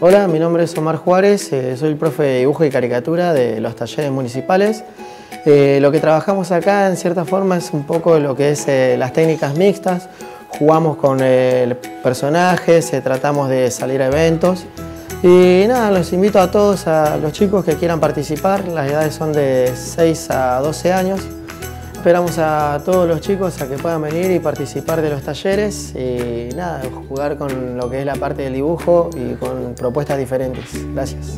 Hola, mi nombre es Omar Juárez, eh, soy el profe de dibujo y caricatura de los talleres municipales. Eh, lo que trabajamos acá en cierta forma es un poco lo que es eh, las técnicas mixtas, jugamos con personajes, tratamos de salir a eventos y nada, los invito a todos, a los chicos que quieran participar, las edades son de 6 a 12 años. Esperamos a todos los chicos a que puedan venir y participar de los talleres y nada, jugar con lo que es la parte del dibujo y con propuestas diferentes. Gracias.